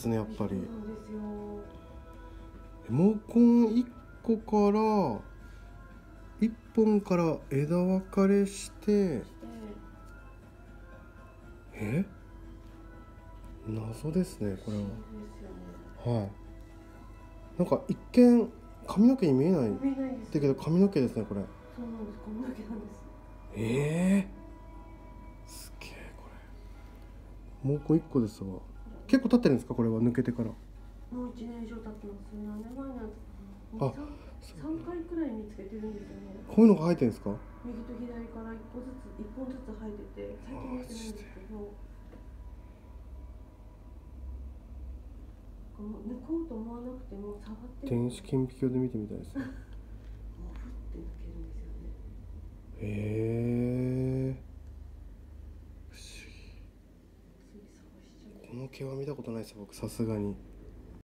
ですねやっぱり。毛根1個から1本から枝分かれしてでえ？謎ですねこれは。はい。なんか一見髪の毛に見えない。だけど髪の毛ですねこれ。そうなんです髪の毛なんです。ええすげえこれ。毛根1個ですわ結構経ってるんですか？これは抜けてから。もう一年以上経ってます。何年前なんですあか三回くらい見つけてるんですよね。こういうのが生えてるんですか？右と左から一個ずつ一本ずつ生えてて最近見てないんですけどもう抜こうと思わなくても触って電子顕微鏡で見てみたいですね。もうふって抜けるんですよね。へえ不思議つい探しちゃうこの毛は見たことないです僕さすがに。